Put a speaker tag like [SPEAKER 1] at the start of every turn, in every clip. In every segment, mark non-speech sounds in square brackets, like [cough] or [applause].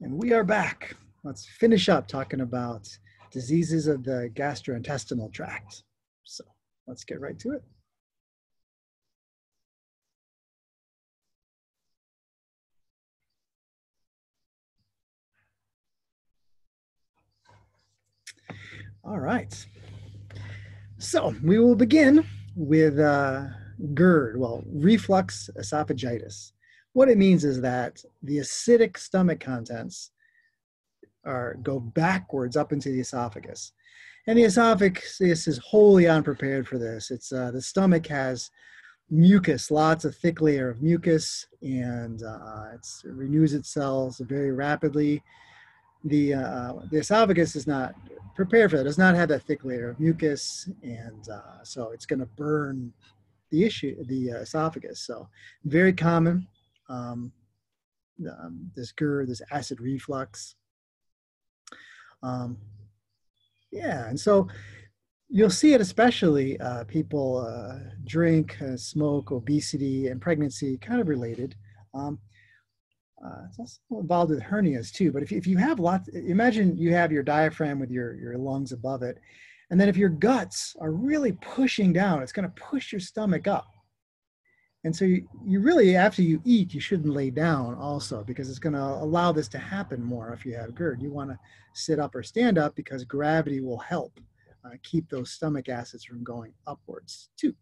[SPEAKER 1] And we are back. Let's finish up talking about diseases of the gastrointestinal tract. So let's get right to it. All right. So we will begin with uh, GERD, well, reflux esophagitis. What it means is that the acidic stomach contents are go backwards up into the esophagus. And the esophagus is wholly unprepared for this. It's uh, the stomach has mucus, lots of thick layer of mucus, and uh, it renews itself very rapidly. The uh, the esophagus is not prepared for that. It does not have that thick layer of mucus, and uh, so it's going to burn the issue, the uh, esophagus. So very common. Um, um, this GERD, this acid reflux. Um, yeah, and so you'll see it especially uh, people uh, drink, uh, smoke, obesity, and pregnancy, kind of related. Um, uh, it's also involved with hernias too. But if, if you have lots, imagine you have your diaphragm with your, your lungs above it. And then if your guts are really pushing down, it's going to push your stomach up. And so you, you really, after you eat, you shouldn't lay down also because it's going to allow this to happen more if you have GERD. You want to sit up or stand up because gravity will help uh, keep those stomach acids from going upwards too.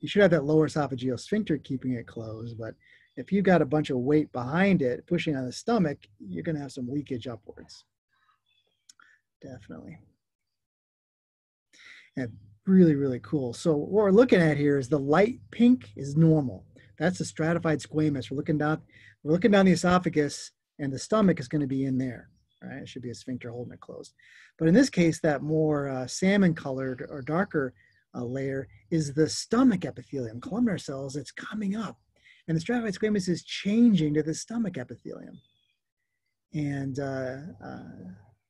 [SPEAKER 1] You should have that lower esophageal sphincter keeping it closed, but if you've got a bunch of weight behind it pushing on the stomach, you're going to have some leakage upwards. Definitely. And really, really cool. So what we're looking at here is the light pink is normal. That's the stratified squamous. We're looking down, we're looking down the esophagus and the stomach is going to be in there. Right? It should be a sphincter holding it closed. But in this case, that more uh, salmon colored or darker uh, layer is the stomach epithelium, columnar cells that's coming up. And the stratified squamous is changing to the stomach epithelium. And uh, uh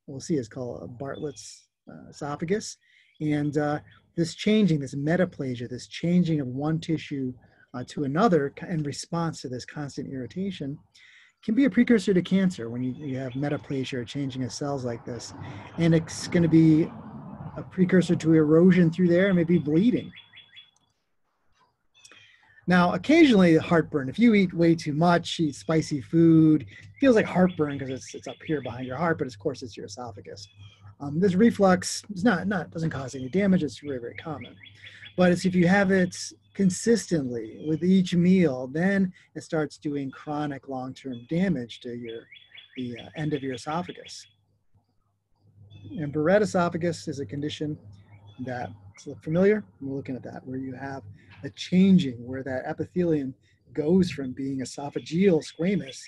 [SPEAKER 1] we'll see, it's called Barrett's uh, esophagus. And uh, this changing, this metaplasia, this changing of one tissue uh, to another in response to this constant irritation can be a precursor to cancer when you, you have metaplasia or changing of cells like this. And it's going to be a precursor to erosion through there and maybe bleeding. Now, occasionally heartburn. If you eat way too much, eat spicy food, feels like heartburn because it's, it's up here behind your heart, but of course it's your esophagus. Um, this reflux is not, not doesn't cause any damage. It's very, very common. But it's if you have it consistently with each meal, then it starts doing chronic long-term damage to your the uh, end of your esophagus. And Barrett esophagus is a condition that look familiar. We're looking at that where you have a changing where that epithelium goes from being esophageal squamous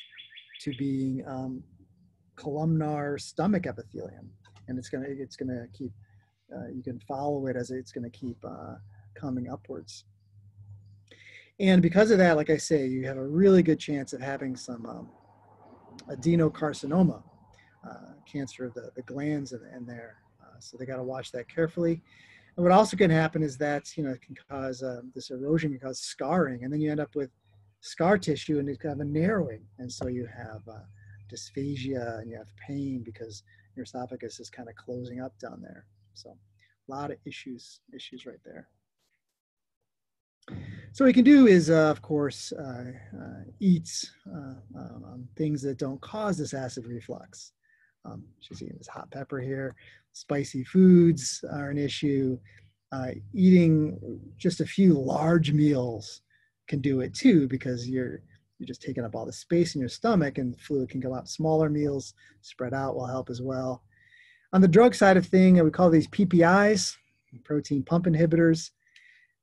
[SPEAKER 1] to being um, columnar stomach epithelium and it's gonna it's gonna keep uh, you can follow it as it's gonna keep uh, coming upwards. And because of that, like I say, you have a really good chance of having some um, adenocarcinoma, uh, cancer of the, the glands in, in there. Uh, so they got to watch that carefully. And what also can happen is that you know it can cause um, this erosion can cause scarring, and then you end up with scar tissue and it's kind of a narrowing, and so you have uh, dysphagia and you have pain because your esophagus is kind of closing up down there. So a lot of issues, issues right there. So what you can do is, uh, of course, uh, uh, eat uh, um, things that don't cause this acid reflux. Um, you see this hot pepper here. Spicy foods are an issue. Uh, eating just a few large meals can do it too because you're you're just taking up all the space in your stomach and fluid can go out. Smaller meals spread out will help as well. On the drug side of thing, we call these PPIs, proton pump inhibitors.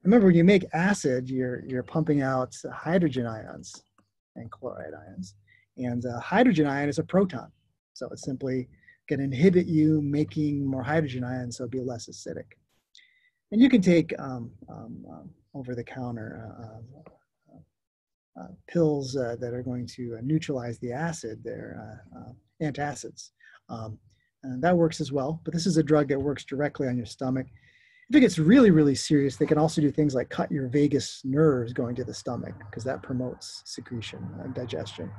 [SPEAKER 1] Remember, when you make acid, you're, you're pumping out hydrogen ions and chloride ions. And a hydrogen ion is a proton. So it's simply going to inhibit you making more hydrogen ions, so be less acidic. And you can take um, um, um, over-the-counter uh, uh, pills uh, that are going to uh, neutralize the acid, they're antacids. Um, and that works as well, but this is a drug that works directly on your stomach. If it gets really, really serious, they can also do things like cut your vagus nerves going to the stomach because that promotes secretion and digestion.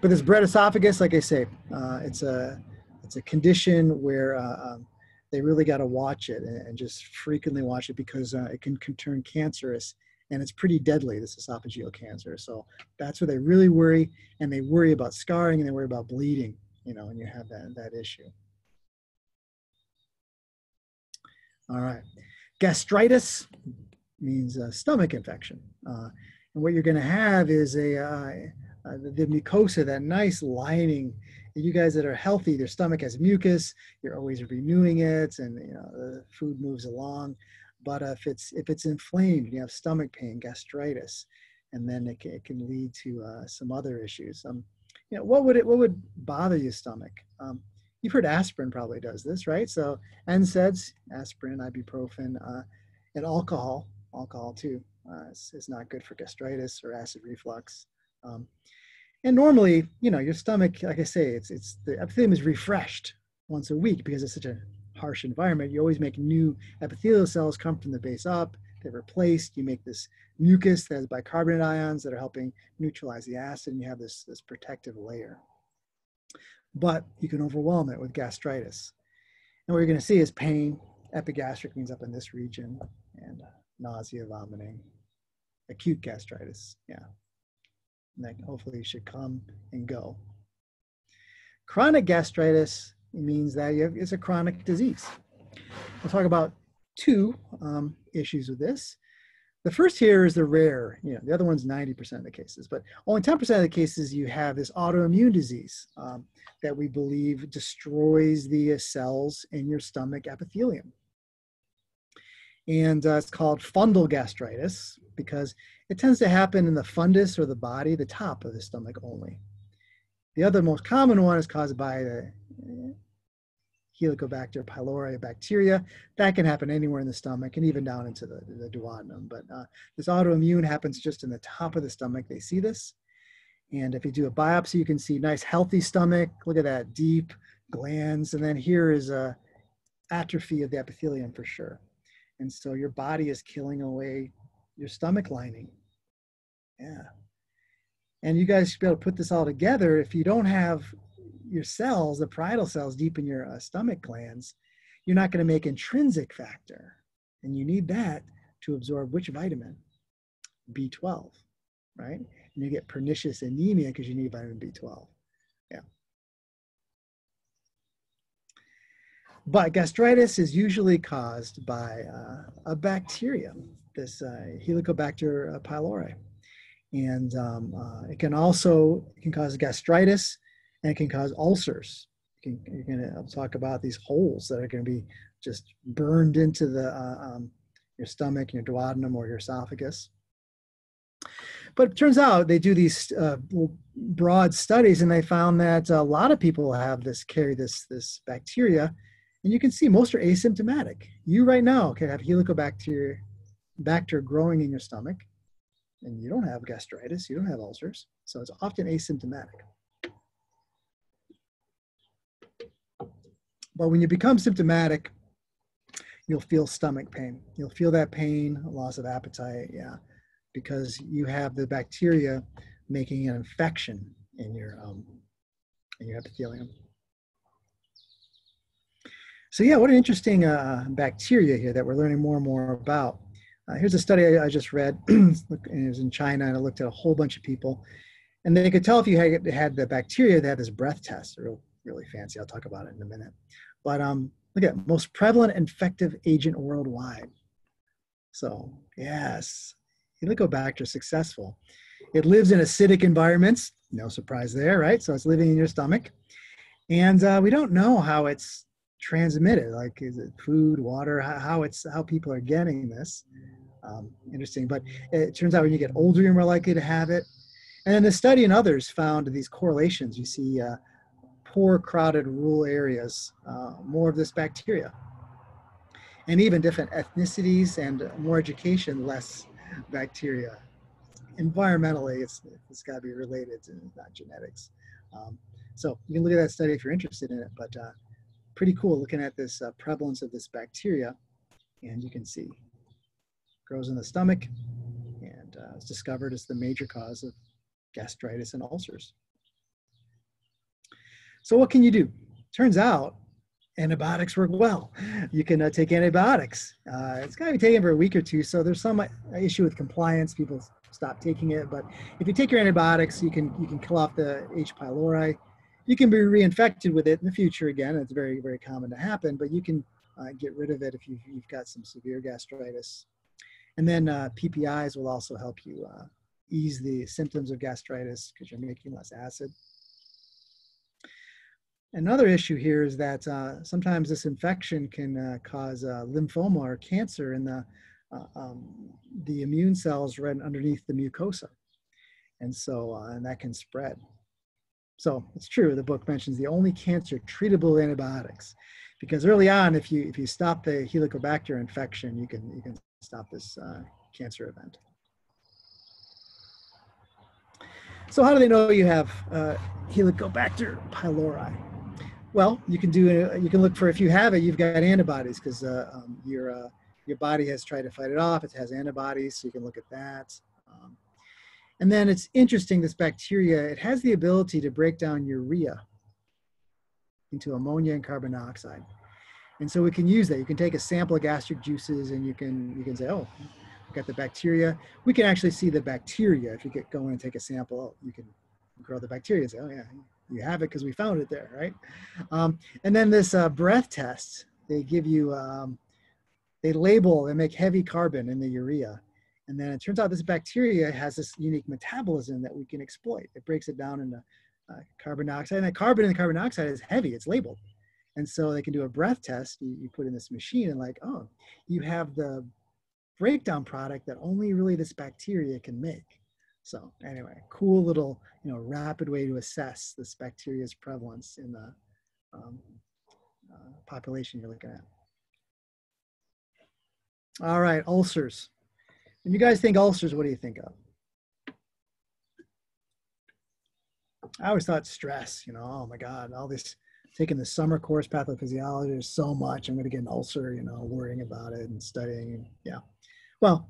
[SPEAKER 1] but this Barrett esophagus, like I say, uh, it's a it's a condition where uh, um, they really got to watch it and, and, just frequently watch it because uh, it can, can turn cancerous and it's pretty deadly, this esophageal cancer. So that's where they really worry, and they worry about scarring and they worry about bleeding, you know, when you have that, that issue. All right. Gastritis means uh, stomach infection. Uh, and what you're going to have is a, uh, uh, the, the mucosa, that nice lining. You guys that are healthy, their stomach has mucus. You're always renewing it, and you know the food moves along. But if it's if it's inflamed, you have stomach pain, gastritis, and then it can, it can lead to uh, some other issues. Um, you know, what would it what would bother your stomach? Um, you've heard aspirin probably does this, right? So NSAIDs, aspirin, ibuprofen, uh, and alcohol, alcohol too, uh, is, is, not good for gastritis or acid reflux. Um, and normally, you know, your stomach, like I say, it's it's the epithelium is refreshed once a week because it's such a harsh environment, you always make new epithelial cells come from the base up. They're replaced. You make this mucus that has bicarbonate ions that are helping neutralize the acid, and you have this, this protective layer. But you can overwhelm it with gastritis. And what you're going to see is pain. Epigastric means up in this region, and uh, nausea, vomiting, acute gastritis. Yeah. And that hopefully should come and go. Chronic gastritis it means that have, it's a chronic disease. We'll talk about two um, issues with this. The first here is the rare, you know, the other one's 90% of the cases, but only 10% of the cases you have this autoimmune disease um, that we believe destroys the cells in your stomach epithelium. And uh, it's called fundal gastritis because it tends to happen in the fundus or the body, the top of the stomach only. The other most common one is caused by the Helicobacter pylori bacteria. That can happen anywhere in the stomach and even down into the, the duodenum. But uh, this autoimmune happens just in the top of the stomach. They see this. And if you do a biopsy, you can see nice healthy stomach. Look at that deep glands. And then here is a atrophy of the epithelium for sure. And so your body is killing away your stomach lining. Yeah. And you guys should be able to put this all together. If you don't have your cells, the parietal cells deep in your uh, stomach glands, you're not going to make intrinsic factor. And you need that to absorb which vitamin? B12, right? And you get pernicious anemia because you need vitamin B12. Yeah. But gastritis is usually caused by uh, a bacteria, this uh, Helicobacter pylori. And um, uh, it can also it can cause gastritis and can cause ulcers. You can, you're going to talk about these holes that are going to be just burned into the uh, um, your stomach, your duodenum, or your esophagus. But it turns out they do these uh, broad studies, and they found that a lot of people have this carry this this bacteria, and you can see most are asymptomatic. You right now can have helicobacter bacteria growing in your stomach, and you don't have gastritis, you don't have ulcers, so it's often asymptomatic. But when you become symptomatic, you'll feel stomach pain. You'll feel that pain, loss of appetite, yeah, because you have the bacteria making an infection in your um, in your epithelium. So yeah, what an interesting uh, bacteria here that we're learning more and more about. Uh, here's a study I, I just read. [clears throat] it was in China, and I looked at a whole bunch of people, and they could tell if you had, had the bacteria. They had this breath test, real really fancy. I'll talk about it in a minute. But um, look at most prevalent infective agent worldwide. So yes, Helicobacter successful. It lives in acidic environments. No surprise there, right? So it's living in your stomach. And uh, we don't know how it's transmitted. Like, is it food, water? How, it's how people are getting this? Um, interesting. But it turns out when you get older, you're more likely to have it. And the study and others found these correlations. You see uh, poor, crowded rural areas, uh, more of this bacteria. And even different ethnicities and more education, less bacteria. Environmentally, it's, it's got to be related to not genetics. Um, so you can look at that study if you're interested in it, but uh, pretty cool looking at this uh, prevalence of this bacteria. And you can see grows in the stomach and uh, is discovered as the major cause of gastritis and ulcers. So what can you do? Turns out antibiotics work well. You can uh, take antibiotics. Uh, it's got to be taken for a week or two. So there's some uh, issue with compliance. People stop taking it. But if you take your antibiotics, you can you can kill off the H. pylori. You can be reinfected with it in the future again. It's very very common to happen. But you can uh, get rid of it if you've, you've got some severe gastritis. And then uh, PPIs will also help you uh, ease the symptoms of gastritis because you're making less acid. Another issue here is that uh, sometimes this infection can uh, cause uh, lymphoma or cancer in the, uh, um, the immune cells right underneath the mucosa. And so, uh, and that can spread. So it's true, the book mentions the only cancer treatable antibiotics. Because early on, if you, if you stop the Helicobacter infection, you can, you can stop this uh, cancer event. So how do they know you have Helicobacter pylori? Well, you can do. You can look for if you have it, you've got antibodies because uh, um, your uh, your body has tried to fight it off. It has antibodies, so you can look at that. Um, and then it's interesting. This bacteria it has the ability to break down urea into ammonia and carbon dioxide, and so we can use that. You can take a sample of gastric juices, and you can you can say, oh, got the bacteria. We can actually see the bacteria if you get going and take a sample. You can grow the bacteria. Say, oh yeah, you have it because we found it there, right? Um, and then this uh, breath test, they give you, um, they label, they make heavy carbon in the urea. And then it turns out this bacteria has this unique metabolism that we can exploit. It breaks it down into uh, carbon dioxide. And that carbon in the carbon dioxide is heavy, it's labeled. And so they can do a breath test. You, you put in this machine and like, oh, you have the breakdown product that only really this bacteria can make. So anyway, cool little, you know, rapid way to assess this bacteria's prevalence in the um, uh, population you're looking at. All right, ulcers. When you guys think ulcers, what do you think of? I always thought stress, you know, oh my God, all this taking the summer course pathophysiology, is so much, I'm going to get an ulcer, you know, worrying about it and studying. Yeah. Well,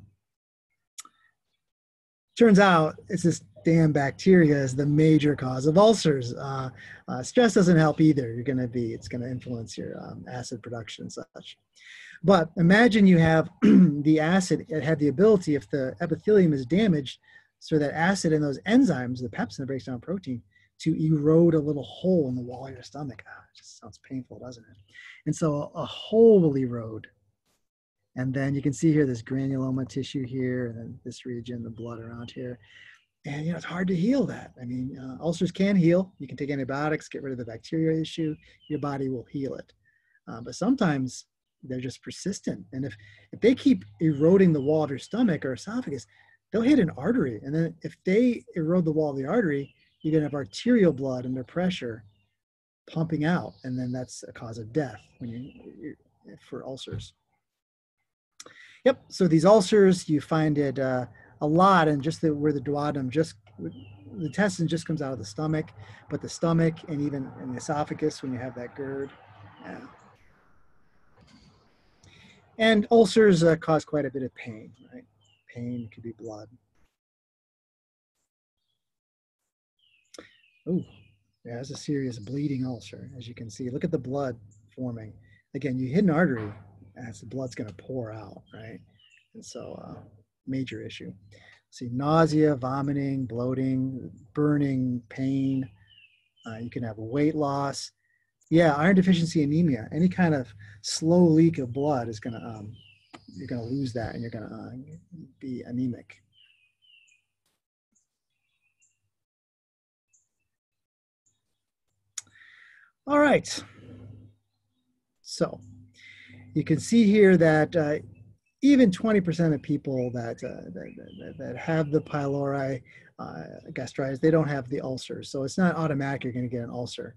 [SPEAKER 1] turns out it's this damn bacteria is the major cause of ulcers. Uh, uh, stress doesn't help either. You're going to be, it's going to influence your um, acid production and such. But imagine you have [clears throat] the acid, it had the ability, if the epithelium is damaged, so that acid and those enzymes, the pepsin that breaks down protein, to erode a little hole in the wall of your stomach. Ah, it just sounds painful, doesn't it? And so a, a hole will erode and then you can see here this granuloma tissue here, and then this region, the blood around here. And you know, it's hard to heal that. I mean, uh, ulcers can heal. You can take antibiotics, get rid of the bacteria issue. Your body will heal it. Uh, but sometimes they're just persistent. And if, if they keep eroding the wall of your stomach or esophagus, they'll hit an artery. And then if they erode the wall of the artery, you're going to have arterial blood under pressure pumping out. And then that's a cause of death when you, for ulcers. Yep. So these ulcers, you find it uh, a lot, and just the, where the duodenum just the intestine just comes out of the stomach, but the stomach and even in the esophagus when you have that GERD. Yeah. And ulcers uh, cause quite a bit of pain, right? Pain could be blood. Oh, yeah, that's a serious bleeding ulcer, as you can see. Look at the blood forming. Again, you hit an artery, as the blood's going to pour out, right? And so, uh, major issue. See, nausea, vomiting, bloating, burning, pain. Uh, you can have weight loss. Yeah, iron deficiency anemia. Any kind of slow leak of blood is going to, um, you're going to lose that and you're going to uh, be anemic. All right. So you can see here that uh, even 20% of people that, uh, that, that, have the pylori uh, gastritis, they don't have the ulcers. So it's not automatic you're going to get an ulcer.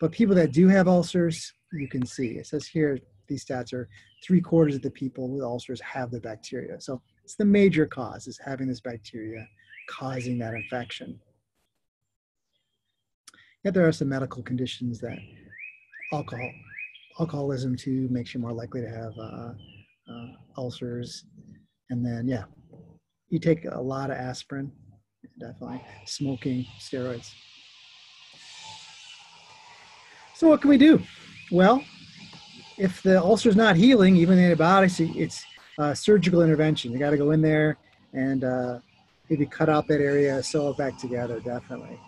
[SPEAKER 1] But people that do have ulcers, you can see. It says here, these stats are three quarters of the people with ulcers have the bacteria. So it's the major cause is having this bacteria causing that infection. Yet there are some medical conditions that alcohol alcoholism too makes you more likely to have uh, uh, ulcers. And then, yeah, you take a lot of aspirin, definitely. Smoking, steroids. So what can we do? Well, if the ulcer is not healing, even antibiotics, it's uh, surgical intervention. You got to go in there and uh, maybe cut out that area, sew it back together, definitely.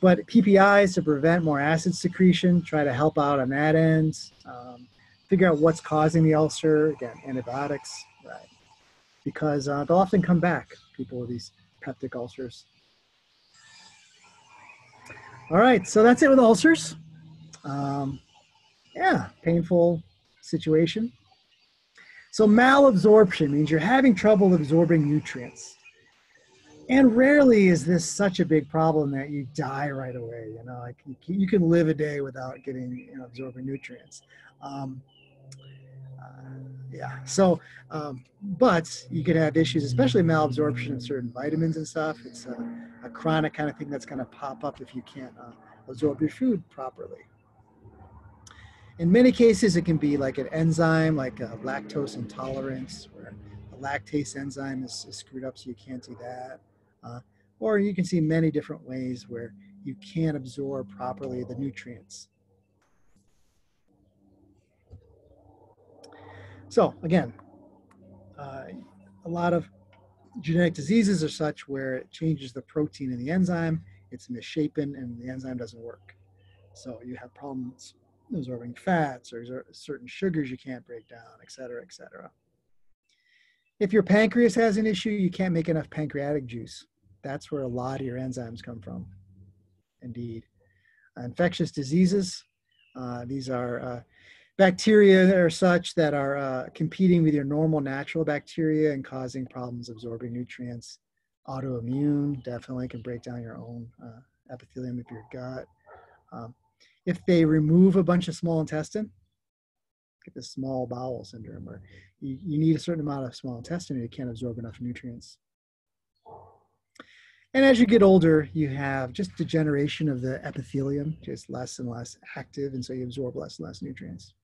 [SPEAKER 1] But PPIs to prevent more acid secretion, try to help out on that end. Um, figure out what's causing the ulcer. Again, antibiotics, right? Because uh, they'll often come back, people with these peptic ulcers. All right, so that's it with ulcers. Um, yeah, painful situation. So malabsorption means you're having trouble absorbing nutrients. And rarely is this such a big problem that you die right away. You know, like you, can live a day without getting you know, absorbing nutrients. Um, uh, yeah. So, um, but you can have issues, especially malabsorption of certain vitamins and stuff. It's a, a chronic kind of thing that's going to pop up if you can't uh, absorb your food properly. In many cases, it can be like an enzyme, like a lactose intolerance, where lactase enzyme is, is screwed up, so you can't do that. Uh, or you can see many different ways where you can't absorb properly the nutrients. So again, uh, a lot of genetic diseases are such where it changes the protein in the enzyme, it's misshapen, and the enzyme doesn't work. So you have problems absorbing fats or certain sugars you can't break down, et cetera, et cetera. If your pancreas has an issue, you can't make enough pancreatic juice. That's where a lot of your enzymes come from. Indeed. Uh, infectious diseases, uh, these are uh, bacteria that are such that are uh, competing with your normal natural bacteria and causing problems absorbing nutrients. Autoimmune definitely can break down your own uh, epithelium of your gut. Um, if they remove a bunch of small intestine, get the small bowel syndrome where you, you need a certain amount of small intestine and you can't absorb enough nutrients. And as you get older, you have just degeneration of the epithelium, just less and less active, and so you absorb less and less nutrients.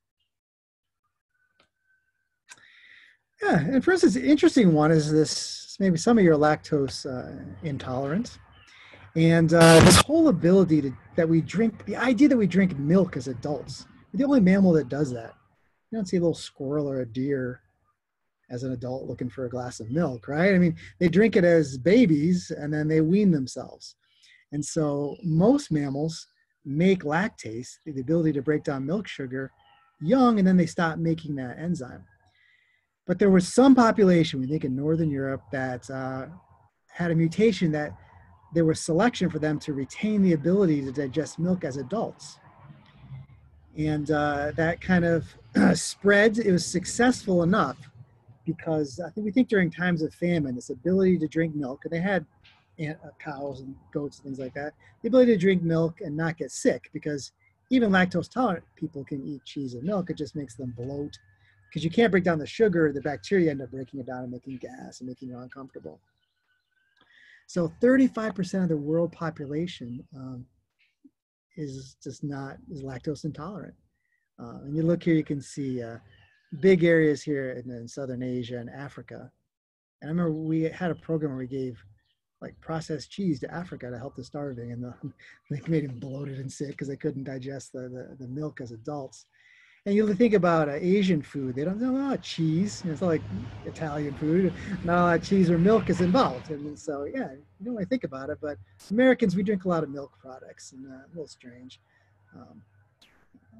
[SPEAKER 1] Yeah, and for instance, an interesting one is this, maybe some of your lactose uh, intolerant. And uh, this whole ability to, that we drink, the idea that we drink milk as adults, we're the only mammal that does that. You don't see a little squirrel or a deer as an adult looking for a glass of milk, right? I mean, they drink it as babies and then they wean themselves. And so most mammals make lactase, the ability to break down milk sugar, young, and then they stop making that enzyme. But there was some population, we think in Northern Europe, that uh, had a mutation that there was selection for them to retain the ability to digest milk as adults. And uh, that kind of [clears throat] spread, it was successful enough because I think we think during times of famine, this ability to drink milk, and they had uh, cows and goats and things like that, the ability to drink milk and not get sick because even lactose tolerant people can eat cheese and milk. It just makes them bloat because you can't break down the sugar. The bacteria end up breaking it down and making gas and making you uncomfortable. So 35% of the world population um, is just not is lactose intolerant. Uh, and you look here, you can see uh, big areas here in, in, Southern Asia and Africa. And I remember we had a program where we gave like processed cheese to Africa to help the starving, and the, [laughs] they made them bloated and sick because they couldn't digest the, the, the, milk as adults. And you think about uh, Asian food, they don't know about cheese. You know, it's like Italian food. Not a lot of cheese or milk is involved. And so, yeah, you don't really think about it, but Americans, we drink a lot of milk products, and uh, a little strange. Um,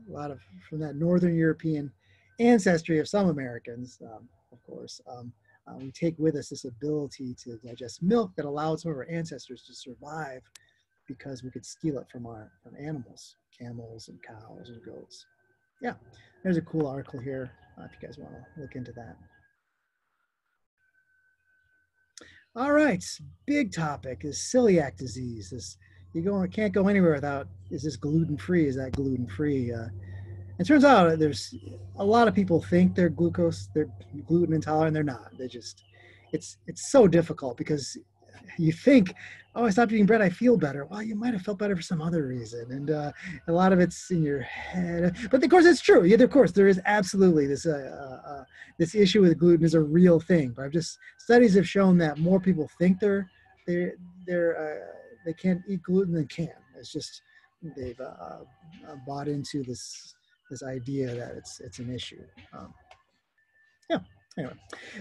[SPEAKER 1] a lot of from that Northern European ancestry of some Americans, um, of course, um, uh, we take with us this ability to digest milk that allowed some of our ancestors to survive because we could steal it from our from animals, camels and cows and goats. Yeah, there's a cool article here uh, if you guys want to look into that. All right, big topic is celiac disease. This you go can't go anywhere without is this gluten free? Is that gluten free? Uh, it turns out there's a lot of people think they're glucose, they're gluten intolerant. They're not. They just, it's it's so difficult because you think, oh, I stopped eating bread, I feel better. Well, you might have felt better for some other reason, and uh, a lot of it's in your head. But of course, it's true. Yeah, of course, there is absolutely this uh, uh, uh, this issue with gluten is a real thing. But I've just studies have shown that more people think they're they're they're uh, they can't eat gluten than can. It's just they've uh, bought into this this idea that it's it's an issue. Um, yeah. Anyway,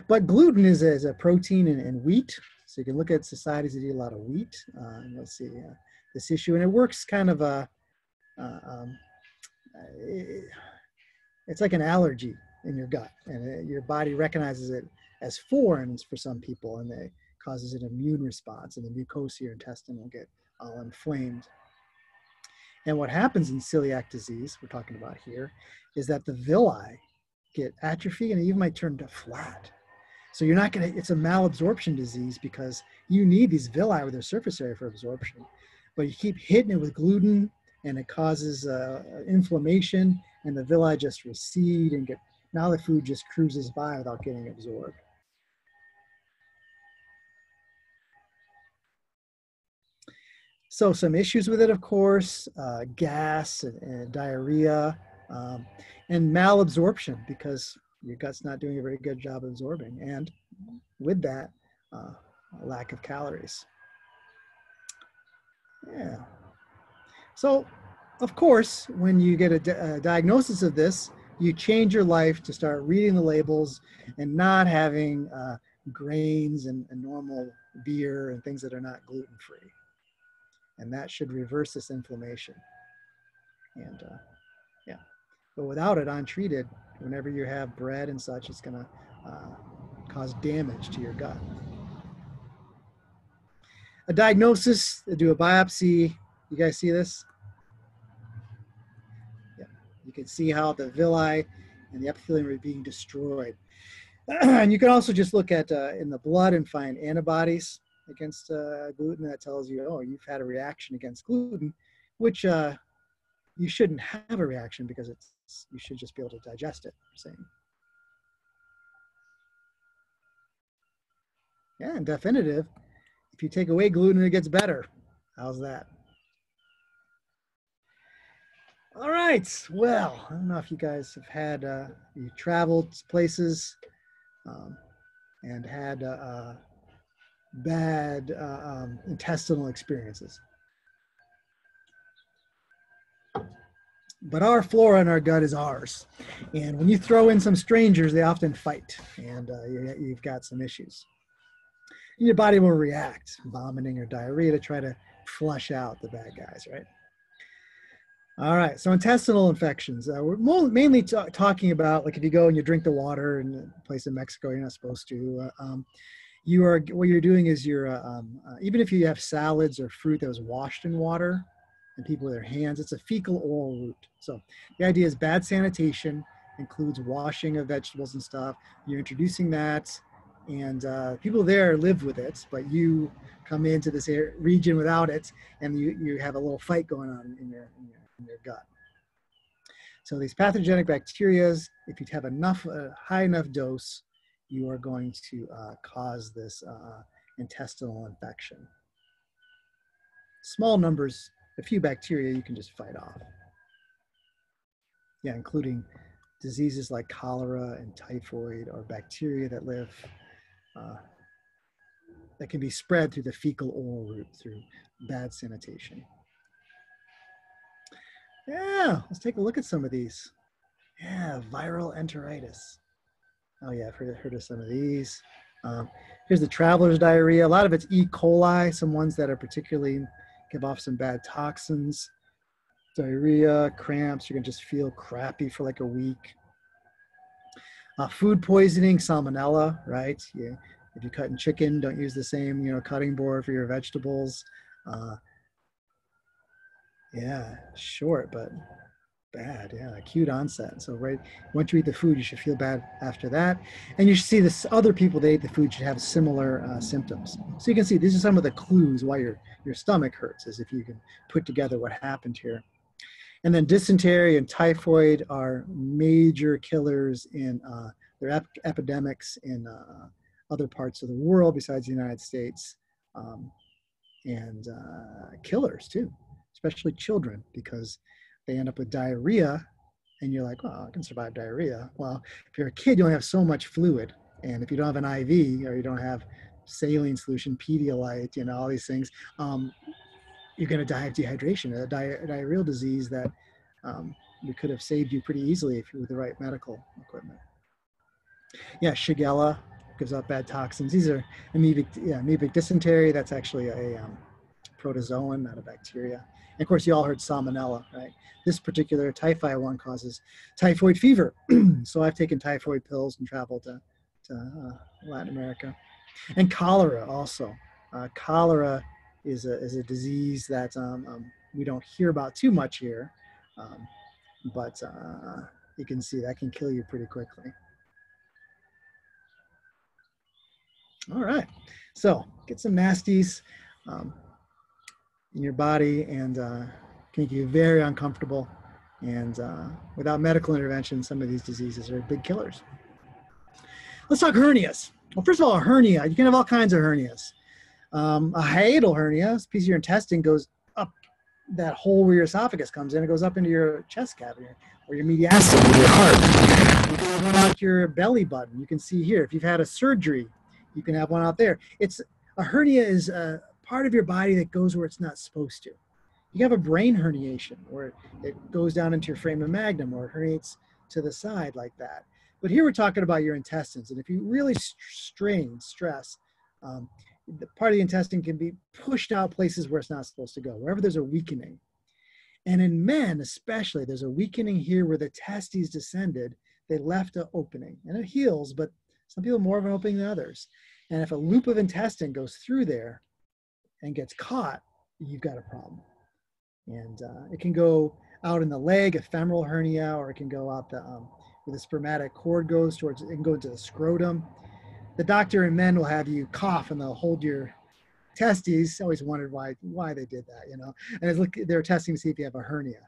[SPEAKER 1] but gluten is is a protein in, in, wheat, so you can look at societies that eat a lot of wheat. Uh, and you'll see uh, this issue, and it works kind of a. Uh, um, it, it's like an allergy in your gut, and it, your body recognizes it as foreign for some people, and it causes an immune response, and the mucosa your intestine will get all inflamed. And what happens in celiac disease, we're talking about here, is that the villi get atrophy and even might turn to flat. So you're not going to, it's a malabsorption disease because you need these villi with their surface area for absorption. But you keep hitting it with gluten and it causes uh, inflammation and the villi just recede and get, now the food just cruises by without getting absorbed. So some issues with it, of course, uh, gas and, and diarrhea, um, and malabsorption because your gut's not doing a very good job absorbing. And with that, uh, lack of calories. Yeah. So, of course, when you get a, di a, diagnosis of this, you change your life to start reading the labels and not having uh, grains and, and normal beer and things that are not gluten free and that should reverse this inflammation. And uh, but without it untreated, whenever you have bread and such, it's going to uh, cause damage to your gut. A diagnosis, they do a biopsy. You guys see this? Yeah, you can see how the villi and the epithelium are being destroyed. [clears throat] and you can also just look at uh, in the blood and find antibodies against uh, gluten that tells you, oh, you've had a reaction against gluten, which uh, you shouldn't have a reaction because it's you should just be able to digest it. Saying. Yeah, and definitive. If you take away gluten, it gets better. How's that? All right. Well, I don't know if you guys have had uh, you traveled places um, and had uh, uh bad uh, um, intestinal experiences. But our flora in our gut is ours. And when you throw in some strangers, they often fight, and uh, you, have got some issues. And your body will react, vomiting or diarrhea, to try to flush out the bad guys, right? All right, so intestinal infections. Uh, we're mainly talking about like if you go and you drink the water in a place in Mexico, you're not supposed to. Uh, um, you are what you're doing is you're uh, um, uh, even if you have salads or fruit that was washed in water and people with their hands. It's a fecal oral route so the idea is bad sanitation includes washing of vegetables and stuff. You're introducing that and uh, people there live with it but you come into this region without it and you, you have a little fight going on in your, in your, in your gut. So these pathogenic bacterias if you have enough uh, high enough dose you are going to uh, cause this uh, intestinal infection. Small numbers, a few bacteria you can just fight off. Yeah, including diseases like cholera and typhoid or bacteria that live, uh, that can be spread through the fecal oral route through bad sanitation. Yeah, let's take a look at some of these. Yeah, viral enteritis. Oh yeah, I've heard, heard of some of these. Um, here's the traveler's diarrhea. A lot of it's E. coli, some ones that are particularly give off some bad toxins. Diarrhea, cramps, you're gonna just feel crappy for like a week. Uh, food poisoning, salmonella, right? If you're cutting chicken, don't use the same, you know, cutting board for your vegetables. Uh, yeah, short, but bad yeah acute onset. So right once you eat the food you should feel bad after that. And you should see this other people that ate the food should have similar uh, symptoms. So you can see these are some of the clues why your your stomach hurts as if you can put together what happened here. And then dysentery and typhoid are major killers in uh, they're ep- epidemics in uh, other parts of the world besides the united states um, and uh, killers too especially children because they end up with diarrhea and you're like, well, I can survive diarrhea. Well, if you're a kid, you only have so much fluid. And if you don't have an IV or you don't have saline solution, Pedialyte, you know, all these things, um, you're going to die of dehydration, a di- diarrheal disease that um, we could have saved you pretty easily if you with the right medical equipment. Yeah, Shigella gives out bad toxins. These are amoebic, yeah, amoebic dysentery. That's actually a um, protozoan, not a bacteria. And of course, you all heard salmonella, right? This particular typhi one causes typhoid fever. [clears throat] so I've taken typhoid pills and traveled to, to uh, Latin America. And cholera also. Uh, cholera is a, is a disease that um, um, we don't hear about too much here, um, but uh, you can see that can kill you pretty quickly. All right, so get some nasties um, in your body and uh, can make you very uncomfortable. And uh, without medical intervention, some of these diseases are big killers. Let's talk hernias. Well, first of all, a hernia, you can have all kinds of hernias. Um, a hiatal hernia, this piece of your intestine goes up that hole where your esophagus comes in, it goes up into your chest cavity or your mediastinum, your heart. You can run out your belly button. You can see here, if you've had a surgery, you can have one out there. It's a hernia is a part of your body that goes where it's not supposed to. You have a brain herniation where it goes down into your foramen magnum or it herniates to the side like that. But here we're talking about your intestines. And if you really strain, stress, um, the part of the intestine can be pushed out places where it's not supposed to go, wherever there's a weakening. And in men, especially, there's a weakening here where the testes descended, they left an opening and it heals, but some people more of an opening than others. And if a loop of intestine goes through there and gets caught, you've got a problem. And uh, it can go out in the leg, a femoral hernia, or it can go out the um, where the spermatic cord goes towards. It can go into the scrotum. The doctor in men will have you cough and they'll hold your testes. I Always wondered why why they did that, you know. And it's look, they're testing to see if you have a hernia.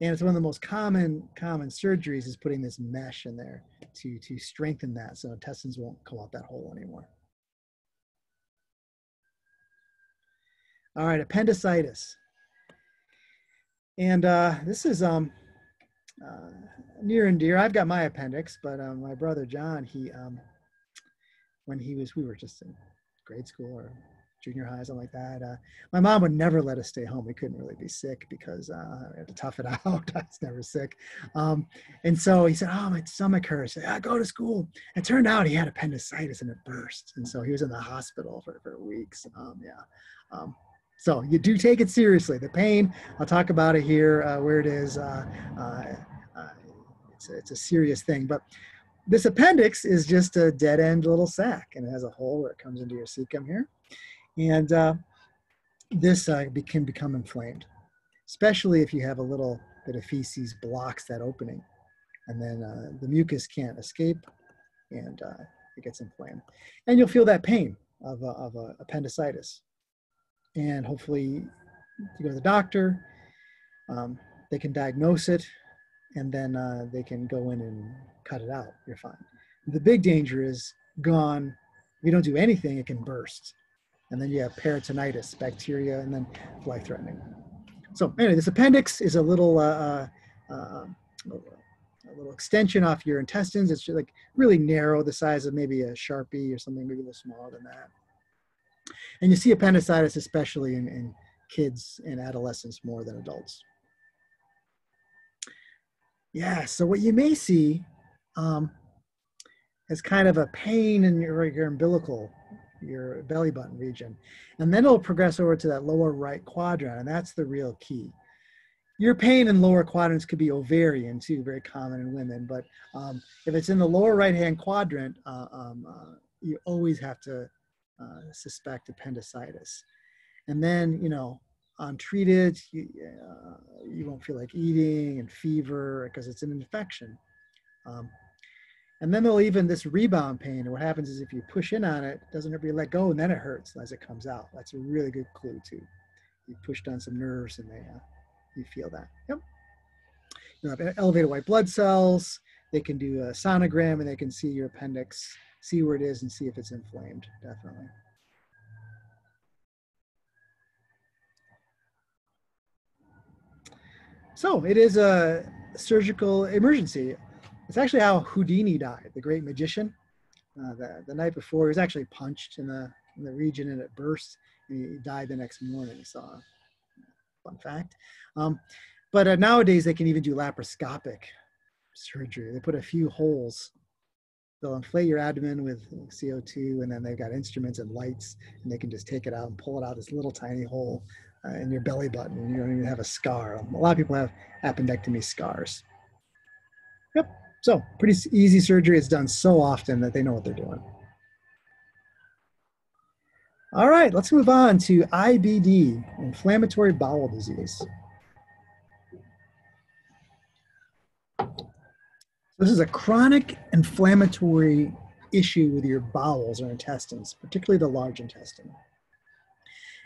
[SPEAKER 1] And it's one of the most common common surgeries is putting this mesh in there to, to strengthen that so intestines won't come out that hole anymore. All right, appendicitis. And uh, this is um, uh, near and dear. I've got my appendix, but um, my brother John, he, um, when he was, we were just in grade school or junior high, something like that. Uh, my mom would never let us stay home. We couldn't really be sick because uh, we had to tough it [laughs] out. I was never sick. Um, and so he said, Oh, my stomach hurts. I, I go to school. It turned out he had appendicitis and it burst. And so he was in the hospital for, for weeks. Um, yeah. Um, so you do take it seriously. The pain, I'll talk about it here uh, where it is. Uh, uh, uh, it's, a, it's a serious thing. But this appendix is just a dead end little sac and it has a hole where it comes into your cecum here. And uh, this uh, can become inflamed, especially if you have a little bit of feces blocks that opening. And then the mucus can't escape and it gets inflamed. And you'll feel that pain of, of appendicitis. And hopefully you go to the doctor, um, they can diagnose it, and then uh, they can go in and cut it out. You're fine. The big danger is gone. If you don't do anything, it can burst and then you have peritonitis, bacteria, and then life-threatening. So anyway, this appendix is a little uh, uh, uh, a little extension off your intestines. It's like really narrow, the size of maybe a sharpie or something, maybe a little smaller than that. And you see appendicitis especially in, in kids and adolescents more than adults. Yeah, so what you may see um, is kind of a pain in your, your umbilical your belly button region. And then it'll progress over to that lower right quadrant, and that's the real key. Your pain in lower quadrants could be ovarian too, very common in women. But um, if it's in the lower right hand quadrant, uh, um, uh, you always have to uh, suspect appendicitis. And then, you know, untreated, you, uh, you won't feel like eating and fever because it's an infection. Um, and then they'll even this rebound pain. And what happens is if you push in on it, it doesn't ever let go, and then it hurts as it comes out. That's a really good clue too. You pushed on some nerves, and they uh, you feel that. Yep. You have elevated white blood cells. They can do a sonogram, and they can see your appendix, see where it is, and see if it's inflamed. Definitely. So it is a surgical emergency. It's actually how Houdini died, the great magician. Uh, the, the night before, he was actually punched in the, in the region and it burst. And He died the next morning. So, fun fact. Um, but uh, nowadays they can even do laparoscopic surgery. They put a few holes. They'll inflate your abdomen with CO2, and then they've got instruments and lights, and they can just take it out and pull it out this little tiny hole uh, in your belly button, you don't even have a scar. A lot of people have appendectomy scars. Yep. So pretty easy surgery. It's done so often that they know what they're doing. All right, let's move on to IBD, inflammatory bowel disease. This is a chronic inflammatory issue with your bowels or intestines, particularly the large intestine.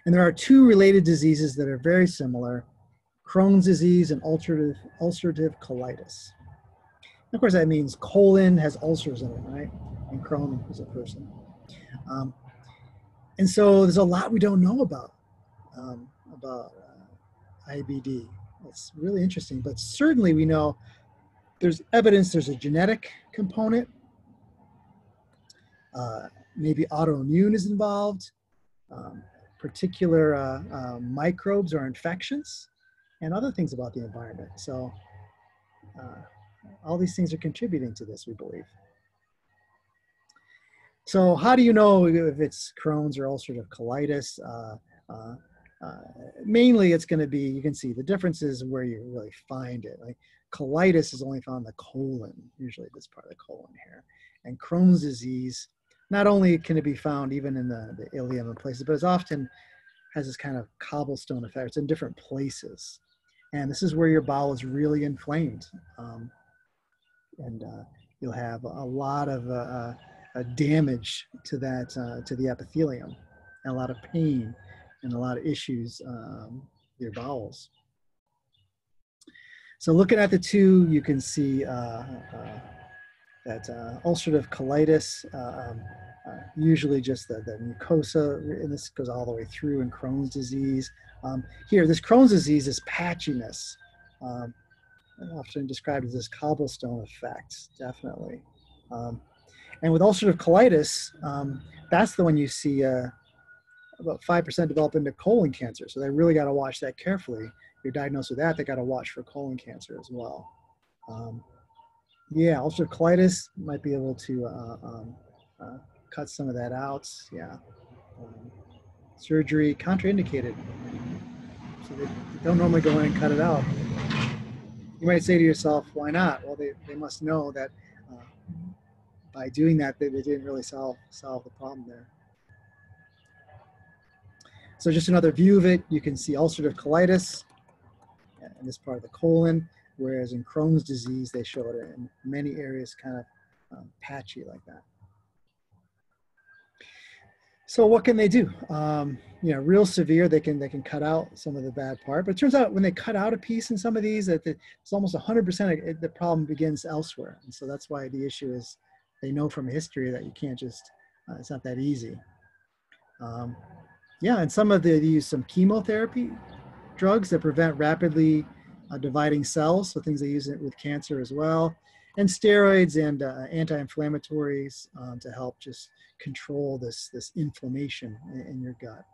[SPEAKER 1] And there are two related diseases that are very similar Crohn's disease and ulcerative, ulcerative colitis. And of course, that means colon has ulcers in it, right? And Crohn is a person. Um, and so there's a lot we don't know about um, about uh, IBD. It's really interesting, but certainly we know there's evidence there's a genetic component. Uh, maybe autoimmune is involved, um, particular uh, uh, microbes or infections, and other things about the environment. So uh, all these things are contributing to this, we believe. So how do you know if it's Crohn's or ulcerative colitis? Uh, uh, mainly it's going to be, you can see the differences where you really find it. Like colitis is only found in the colon, usually this part of the colon here. And Crohn's disease, not only can it be found even in the, the ileum and places, but it's often has this kind of cobblestone effect. It's in different places. And this is where your bowel is really inflamed. Um, and uh, you'll have a lot of uh, uh, damage to that, uh, to the epithelium, and a lot of pain and a lot of issues um, your bowels. So looking at the two, you can see uh, uh, that uh, ulcerative colitis, um, usually just the, the mucosa, and this goes all the way through in Crohn's disease. Um, here, this Crohn's disease is patchiness, um, often described as this cobblestone effect, definitely. Um, and with ulcerative colitis, um, that's the one you see uh, about 5% develop into colon cancer. So they really got to watch that carefully you're diagnosed with that, they got to watch for colon cancer as well. Um, yeah, ulcerative colitis might be able to uh, um, uh, cut some of that out. Yeah. Um, surgery contraindicated. So they, don't normally go in and cut it out. You might say to yourself, why not? Well, they, they must know that uh, by doing that, they, they didn't really solve, solve the problem there. So just another view of it, you can see ulcerative colitis in this part of the colon, whereas in Crohn's disease, they show it in many areas kind of um, patchy like that. So what can they do? Um, you know, real severe, they can they can cut out some of the bad part. But it turns out when they cut out a piece in some of these, that it's almost 100% of the problem begins elsewhere. And so that's why the issue is they know from history that you can't just, uh, it's not that easy. Um, yeah, and some of the, they use some chemotherapy drugs that prevent rapidly uh, dividing cells, so things they use it with cancer as well, and steroids and uh, anti-inflammatories um, to help just control this, this inflammation in, in your gut.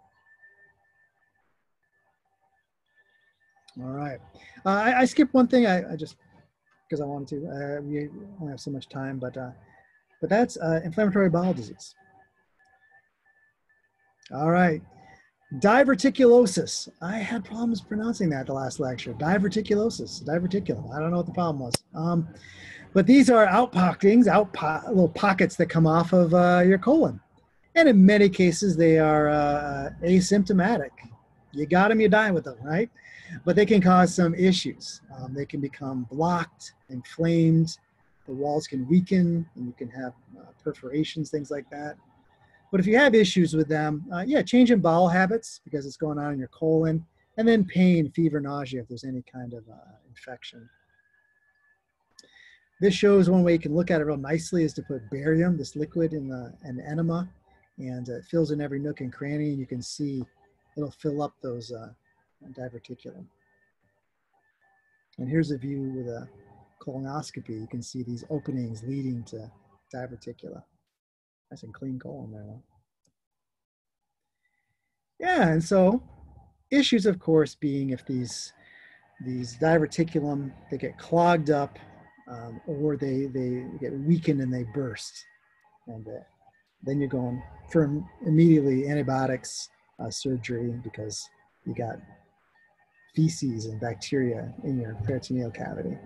[SPEAKER 1] All right. Uh, I, I, skipped one thing. I, I just because I wanted to. Uh, we only have so much time, but uh, but that's uh, inflammatory bowel disease. All right. Diverticulosis. I had problems pronouncing that the last lecture. Diverticulosis, diverticulum. I don't know what the problem was. Um, but these are outpockings, out po little pockets that come off of uh, your colon. And in many cases, they are uh, asymptomatic. You got them, you die with them, right? But they can cause some issues. Um, they can become blocked, inflamed. The walls can weaken, and you can have uh, perforations, things like that. But if you have issues with them, uh, yeah, change in bowel habits because it's going on in your colon, and then pain, fever, nausea if there's any kind of uh, infection. This shows one way you can look at it real nicely is to put barium, this liquid, in the, an enema, and it fills in every nook and cranny, and you can see it'll fill up those uh, diverticulum. And here's a view with a colonoscopy. You can see these openings leading to diverticula. Nice and clean colon there. Yeah, and so issues, of course, being if these these diverticulum they get clogged up um, or they they get weakened and they burst, and uh, then you're going for immediately antibiotics, uh, surgery because you got feces and bacteria in your peritoneal cavity.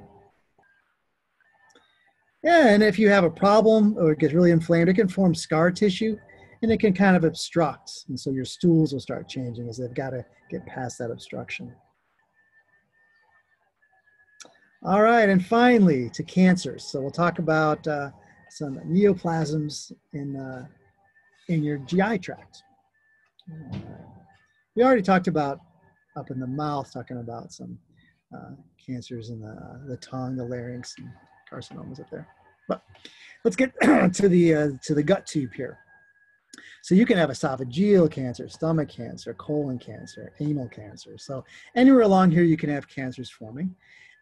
[SPEAKER 1] Yeah, and if you have a problem or it gets really inflamed, it can form scar tissue and it can kind of obstruct. And so your stools will start changing as they've got to get past that obstruction. All right, and finally to cancers. So we'll talk about uh, some neoplasms in, uh, in your GI tract. We already talked about up in the mouth, talking about some uh, cancers in the, the tongue, the larynx, and carcinomas up there. But let's get [clears throat] to the uh, to the gut tube here. So you can have esophageal cancer, stomach cancer, colon cancer, anal cancer. So anywhere along here, you can have cancers forming,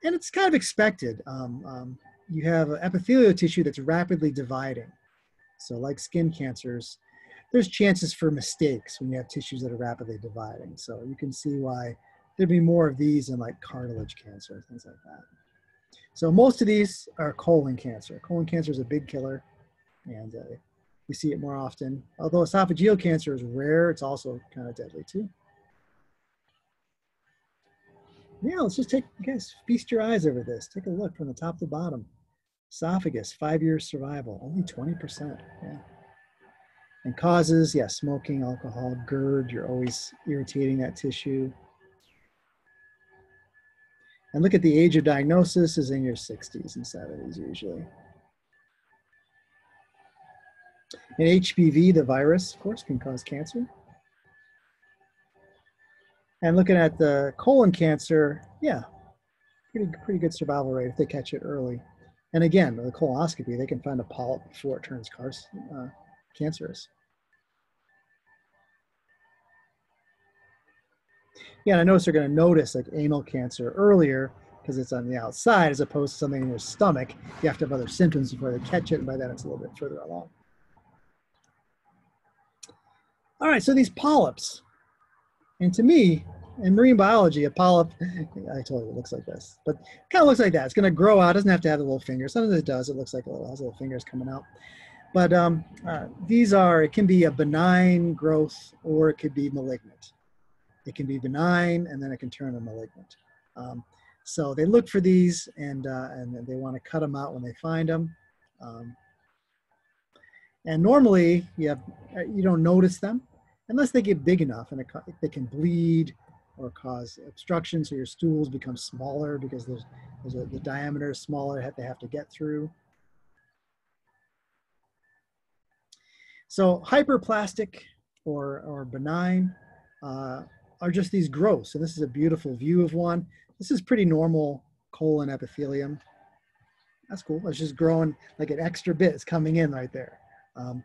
[SPEAKER 1] and it's kind of expected. Um, um, you have epithelial tissue that's rapidly dividing. So like skin cancers, there's chances for mistakes when you have tissues that are rapidly dividing. So you can see why there'd be more of these in like cartilage cancer, things like that. So most of these are colon cancer. Colon cancer is a big killer, and uh, we see it more often. Although esophageal cancer is rare, it's also kind of deadly too. Yeah, let's just take, guys, feast your eyes over this. Take a look from the top to bottom. Esophagus, five years survival, only 20%. Yeah. And causes, yeah, smoking, alcohol, GERD, you're always irritating that tissue. And look at the age of diagnosis is in your 60s and 70s usually. And HPV, the virus, of course, can cause cancer. And looking at the colon cancer, yeah, pretty, pretty good survival rate if they catch it early. And again, the colonoscopy, they can find a polyp before it turns uh, cancerous. Yeah, I notice they're going to notice like anal cancer earlier because it's on the outside as opposed to something in your stomach. You have to have other symptoms before they catch it, and by then it's a little bit further along. All right, so these polyps, and to me, in marine biology, a polyp, [laughs] I told you it looks like this, but kind of looks like that. It's going to grow out. It doesn't have to have the little fingers. Sometimes it does. It looks like it has little fingers coming out. But um, uh, these are, it can be a benign growth or it could be malignant. It can be benign and then it can turn malignant. Um, so they look for these and, uh, and they want to cut them out when they find them. Um, and normally you, have, uh, you don't notice them unless they get big enough and it, they can bleed or cause obstruction so your stools become smaller because there's, there's a, the diameter is smaller that they have to get through. So hyperplastic or, or benign uh, are just these growths. And this is a beautiful view of one. This is pretty normal colon epithelium. That's cool. It's just growing like an extra bit is coming in right there. Um,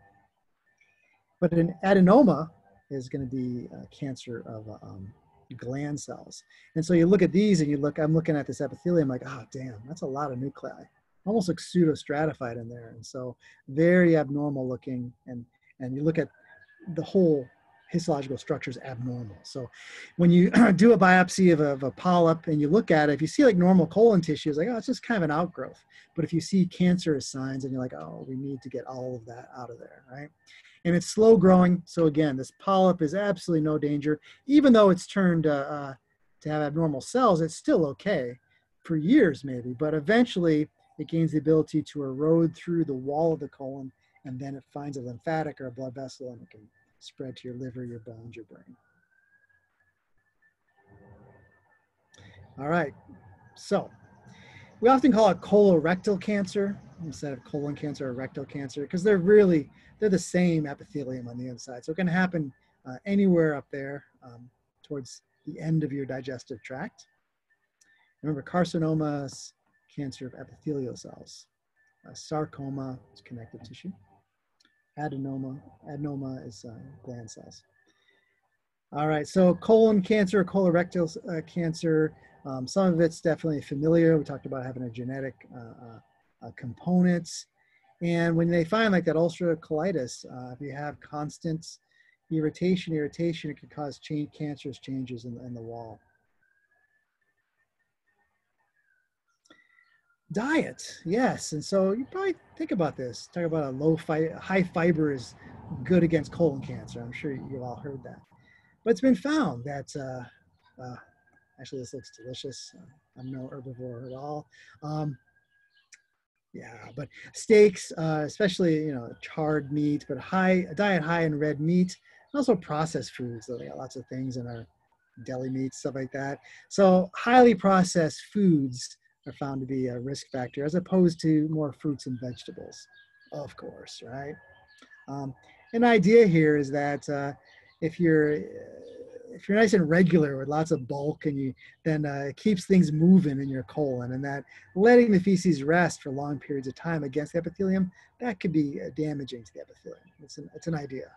[SPEAKER 1] but an adenoma is going to be cancer of um, gland cells. And so you look at these and you look, I'm looking at this epithelium like, oh, damn, that's a lot of nuclei. Almost like pseudo-stratified in there. And so very abnormal looking. And, and you look at the whole histological structure is abnormal. So when you [clears throat] do a biopsy of a, of a, polyp and you look at it, if you see like normal colon tissue, it's like, oh, it's just kind of an outgrowth. But if you see cancerous signs and you're like, oh, we need to get all of that out of there, right? And it's slow growing. So again, this polyp is absolutely no danger. Even though it's turned uh, uh, to have abnormal cells, it's still okay for years maybe, but eventually it gains the ability to erode through the wall of the colon and then it finds a lymphatic or a blood vessel and it can spread to your liver, your bones, your brain. All right, so we often call it colorectal cancer instead of colon cancer or rectal cancer because they're really, they're the same epithelium on the inside. So it can happen uh, anywhere up there um, towards the end of your digestive tract. Remember, carcinomas, cancer of epithelial cells. Sarcoma is connective tissue adenoma. Adenoma is uh, gland cells. All right, so colon cancer, colorectal uh, cancer, um, some of it's definitely familiar. We talked about having a genetic uh, uh, uh components. And when they find like that ulcerative colitis, uh, if you have constant irritation, irritation, it could cause change, cancerous changes in, in the wall. Diet, yes. And so you probably think about this. Talk about a low fi- high fiber is good against colon cancer. I'm sure you've all heard that. But it's been found that, uh, uh, actually, this looks delicious. I'm no herbivore at all. Um, yeah, but steaks, uh, especially you know charred meat, but high a diet high in red meat, and also processed foods. So they got lots of things in our deli meat, stuff like that. So highly processed foods are found to be a risk factor as opposed to more fruits and vegetables, of course, right? Um, an idea here is that uh, if you're if you're nice and regular with lots of bulk and you then uh, it keeps things moving in your colon and that letting the feces rest for long periods of time against the epithelium that could be uh, damaging to the epithelium it's an, it's an idea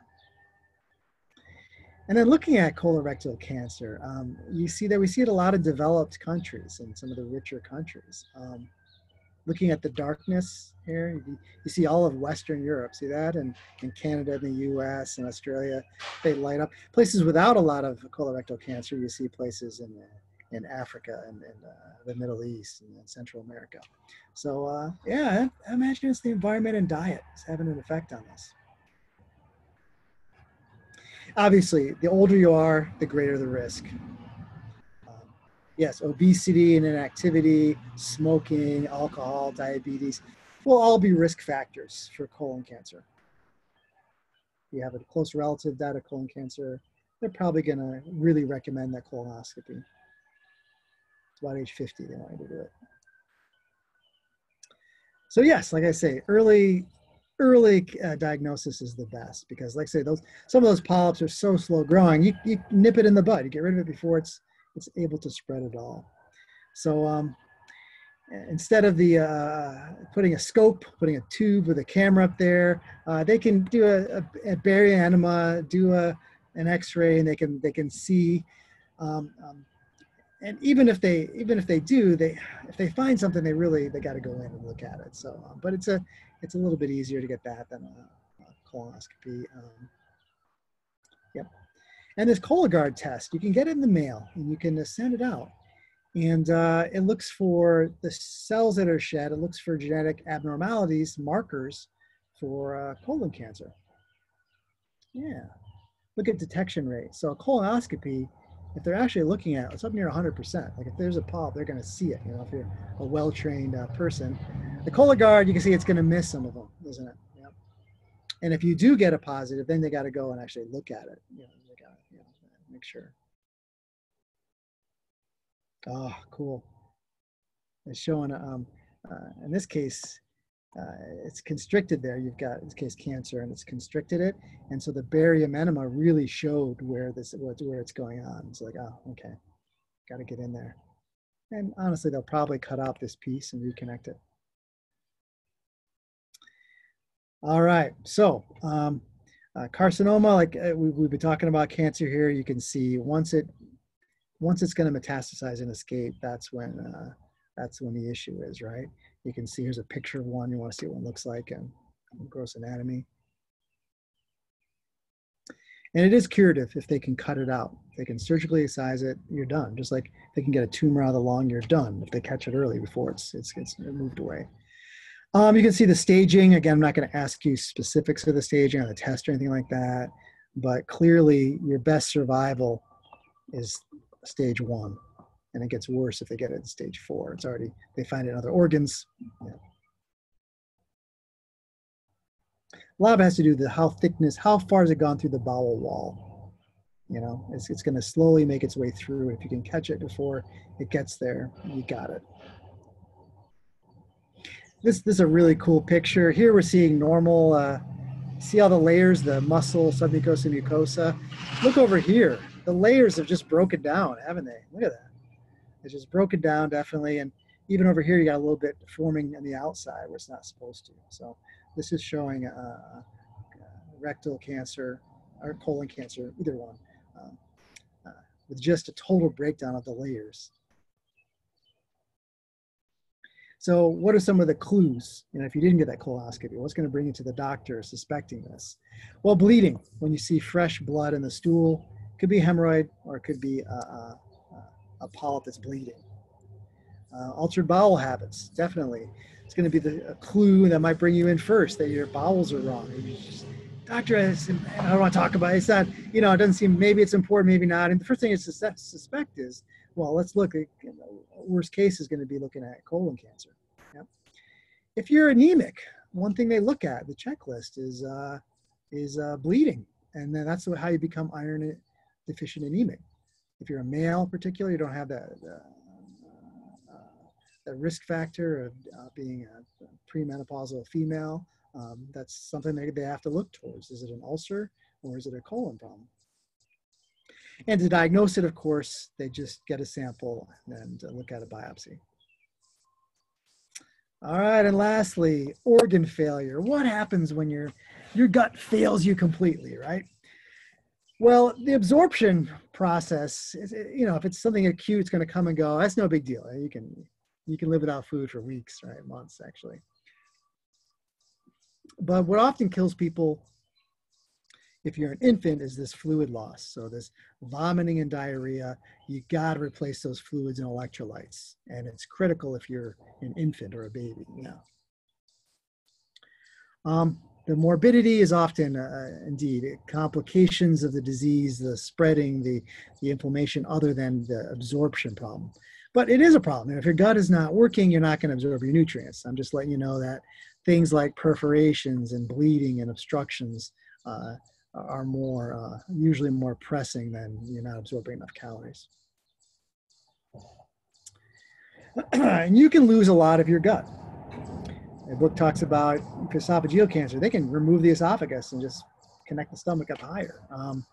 [SPEAKER 1] and then looking at colorectal cancer um, you see that we see it a lot of developed countries and some of the richer countries um, looking at the darkness here, you, see all of Western Europe. See that? And in Canada, and the U.S. and Australia, they light up. Places without a lot of colorectal cancer, you see places in in Africa and, and uh, the Middle East and, Central America. So uh, yeah, I imagine it's the environment and diet is having an effect on this. Obviously, the older you are, the greater the risk yes, obesity and inactivity, smoking, alcohol, diabetes will all be risk factors for colon cancer. If you have a close relative that of colon cancer, they're probably going to really recommend that colonoscopy. It's about age 50 they want you to do it. So yes, like I say, early early uh, diagnosis is the best because like I say those some of those polyps are so slow growing you, you nip it in the bud you get rid of it before it's it's able to spread at all. So um, instead of the uh, putting a scope, putting a tube with a camera up there, uh, they can do a, a, a do a, an X-ray, and they can they can see. Um, um, and even if they even if they do, they if they find something, they really they got to go in and look at it. So, um, but it's a it's a little bit easier to get that than a, a colonoscopy. Um, yep. And this Cologuard test, you can get it in the mail and you can send it out. And uh, it looks for the cells that are shed, it looks for genetic abnormalities, markers for uh, colon cancer. Yeah. Look at detection rate. So a colonoscopy, if they're actually looking at it, it's up near 100%. Like if there's a pop, they're going to see it. You know, if you're a well-trained uh, person, the Cologuard, you can see it's going to miss some of them, isn't it? Yep. And if you do get a positive, then they got to go and actually look at it. You know, make sure. Oh, cool. It's showing, um, uh, in this case, uh, it's constricted there. You've got, in this case, cancer, and it's constricted it. And so the barium enema really showed where this, where it's going on. It's like, oh, okay, got to get in there. And honestly, they'll probably cut out this piece and reconnect it. All right, so um, uh, carcinoma, like uh, we, we've been talking about cancer here, you can see once it once it's going to metastasize and escape, that's when uh, that's when the issue is, right? You can see here's a picture of one. You want to see what one looks like and gross anatomy. And it is curative if they can cut it out. If they can surgically excise it, you're done. Just like they can get a tumor out of the lung, you're done if they catch it early before it's it's, it's moved away. Um, you can see the staging. Again, I'm not going to ask you specifics of the staging on the test or anything like that, but clearly your best survival is stage one, and it gets worse if they get it in stage four. It's already, they find it in other organs. Yeah. Lot has to do with the how thickness, how far has it gone through the bowel wall? You know, it's, it's going to slowly make its way through. If you can catch it before it gets there, you got it this, this is a really cool picture. Here we're seeing normal, uh, see all the layers, the muscle, submucosa, mucosa. Look over here. The layers have just broken down, haven't they? Look at that. It's just broken down, definitely. And even over here, you got a little bit forming on the outside where it's not supposed to. So this is showing uh, uh, rectal cancer or colon cancer, either one, um, uh, with just a total breakdown of the layers. So, what are some of the clues? You know, if you didn't get that colonoscopy, what's going to bring you to the doctor suspecting this? Well, bleeding. When you see fresh blood in the stool, could be hemorrhoid or it could be a, a, polyp that's bleeding. Uh, altered bowel habits, definitely. It's going to be the a clue that might bring you in first that your bowels are wrong. Just, Doctor, I, I don't want to talk about it. It's not, you know, it doesn't seem, maybe it's important, maybe not. And the first thing to suspect is well, let's look at you know, worst case is going to be looking at colon cancer. Yep. If you're anemic, one thing they look at the checklist is uh, is uh, bleeding, and then that's how you become iron deficient anemic. If you're a male, particularly, you don't have that uh, that risk factor of uh, being a premenopausal female. Um, that's something they, they have to look towards. Is it an ulcer or is it a colon problem? And to diagnose it, of course, they just get a sample and look at a biopsy. All right, and lastly, organ failure. What happens when your your gut fails you completely, right? Well, the absorption process, is, you know, if it's something acute, it's going to come and go. That's no big deal. You can you can live without food for weeks, right? Months actually. But what often kills people if you're an infant is this fluid loss. So this vomiting and diarrhea, you got to replace those fluids and electrolytes. And it's critical if you're an infant or a baby. Yeah. Um, the morbidity is often, uh, indeed, complications of the disease, the spreading, the, the inflammation, other than the absorption problem. But it is a problem. And if your gut is not working, you're not going to absorb your nutrients. I'm just letting you know that things like perforations and bleeding and obstructions uh, are more uh, usually more pressing than you're not absorbing enough calories. [clears throat] and you can lose a lot of your gut. The book talks about esophageal cancer. They can remove the esophagus and just connect the stomach up higher. Um,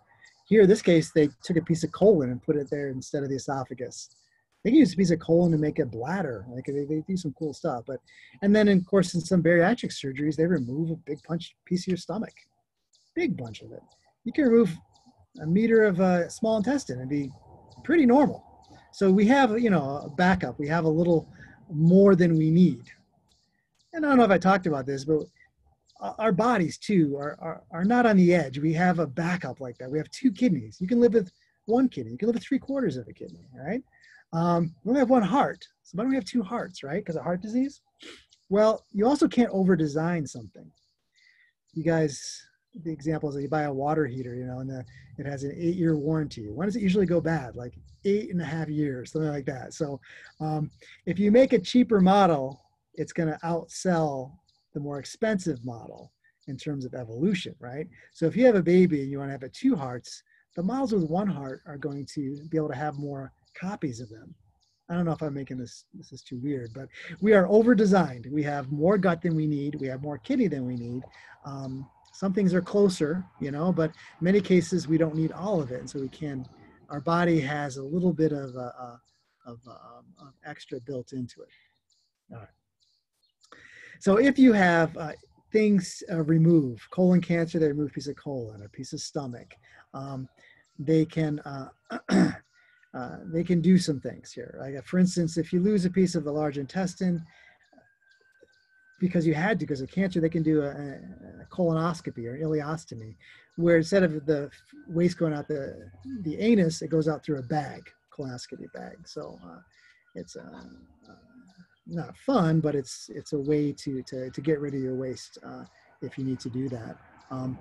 [SPEAKER 1] here, in this case, they took a piece of colon and put it there instead of the esophagus. They can use a piece of colon to make a bladder. Like they, they do some cool stuff. But and then, of course, in some bariatric surgeries, they remove a big punch piece of your stomach big bunch of it. You can remove a meter of uh, small intestine and be pretty normal. So we have, you know, a backup. We have a little more than we need. And I don't know if I talked about this, but our bodies too are, are, are not on the edge. We have a backup like that. We have two kidneys. You can live with one kidney. You can live with three quarters of a kidney, right? Um, we only have one heart. So why don't we have two hearts, right? Because of heart disease? Well, you also can't over design something. You guys the example is that you buy a water heater, you know, and the, it has an eight year warranty. When does it usually go bad? Like eight and a half years, something like that. So um, if you make a cheaper model, it's going to outsell the more expensive model in terms of evolution, right? So if you have a baby and you want to have a two hearts, the models with one heart are going to be able to have more copies of them. I don't know if I'm making this, this is too weird, but we are over designed. We have more gut than we need. We have more kidney than we need. Um, some things are closer, you know, but many cases we don't need all of it. And so we can, our body has a little bit of, uh, of, um, of extra built into it. All right. So if you have uh, things uh, removed, colon cancer, they remove a piece of colon, a piece of stomach. Um, they can uh, [clears throat] uh, they can do some things here. Like for instance, if you lose a piece of the large intestine, because you had to because of cancer, they can do a, a colostomy or ileostomy, where instead of the waste going out the the anus, it goes out through a bag, colostomy bag. So uh, it's a uh, not fun, but it's it's a way to to to get rid of your waste uh, if you need to do that. Um,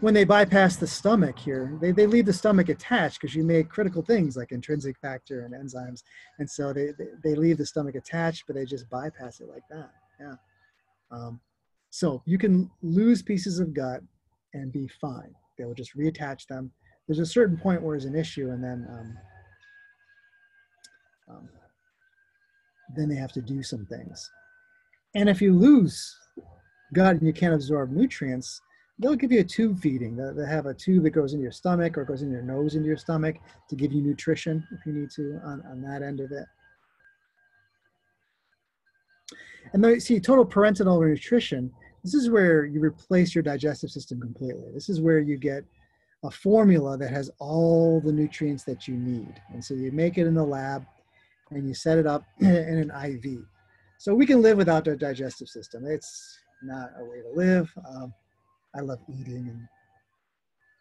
[SPEAKER 1] when they bypass the stomach here, they, they leave the stomach attached because you make critical things like intrinsic factor and enzymes. And so they, they, they leave the stomach attached, but they just bypass it like that. Yeah. Um, so you can lose pieces of gut and be fine. They will just reattach them. There's a certain point where it's an issue, and then um, um, then they have to do some things. And if you lose gut and you can't absorb nutrients, they'll give you a tube feeding. They have a tube that goes into your stomach or goes in your nose into your stomach to give you nutrition if you need to on, on that end of it. And then you see total parenteral nutrition. This is where you replace your digestive system completely. This is where you get a formula that has all the nutrients that you need. And so you make it in the lab and you set it up [clears throat] in an IV. So we can live without our digestive system. It's not a way to live. Um, I love eating and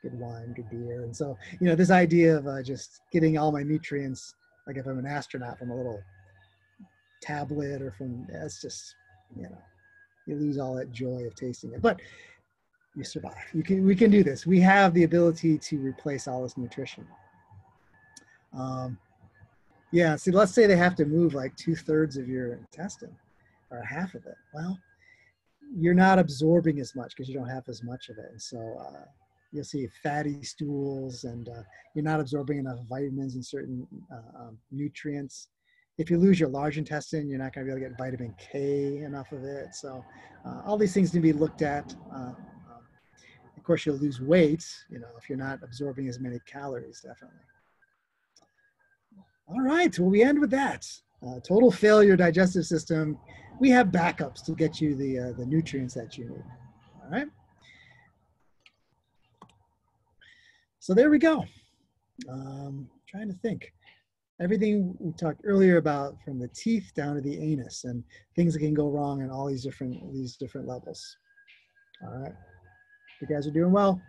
[SPEAKER 1] good wine, good beer. And so, you know, this idea of uh, just getting all my nutrients, like if I'm an astronaut from a little tablet or from, that's just, you know, you lose all that joy of tasting it. But you survive. You can, we can do this. We have the ability to replace all this nutrition. Um, yeah, see, let's say they have to move like two thirds of your intestine or half of it. Well, you're not absorbing as much because you don't have as much of it. And so uh, you'll see fatty stools and uh, you're not absorbing enough vitamins and certain uh, um, nutrients. If you lose your large intestine, you're not going to be able to get vitamin K enough of it. So uh, all these things need to be looked at. Uh, um, of course, you'll lose weight, you know, if you're not absorbing as many calories, definitely. All right, well, we end with that. Uh, total failure digestive system. We have backups to get you the, uh, the nutrients that you need. All right. So there we go. Um, trying to think. Everything we talked earlier about from the teeth down to the anus and things that can go wrong on all these different these different levels. All right. You guys are doing well.